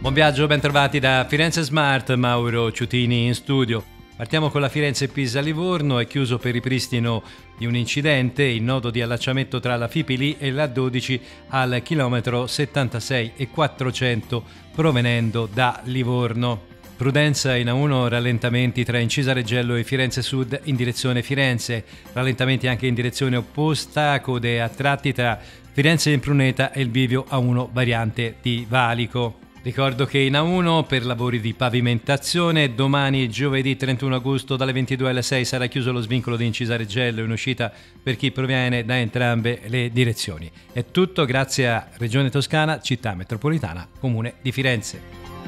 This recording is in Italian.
Buon viaggio, bentrovati da Firenze Smart, Mauro Ciutini in studio. Partiamo con la Firenze-Pisa-Livorno, è chiuso per ripristino di un incidente il nodo di allacciamento tra la Fipili e la 12 al chilometro 76 e 400 provenendo da Livorno. Prudenza in A1, rallentamenti tra Incisa Reggello e Firenze Sud in direzione Firenze, rallentamenti anche in direzione opposta, code a tratti tra Firenze in Pruneta e il bivio A1 variante di Valico. Ricordo che in A1 per lavori di pavimentazione domani giovedì 31 agosto dalle 22 alle 6 sarà chiuso lo svincolo di Incisareggello in uscita per chi proviene da entrambe le direzioni. È tutto grazie a Regione Toscana, Città Metropolitana, Comune di Firenze.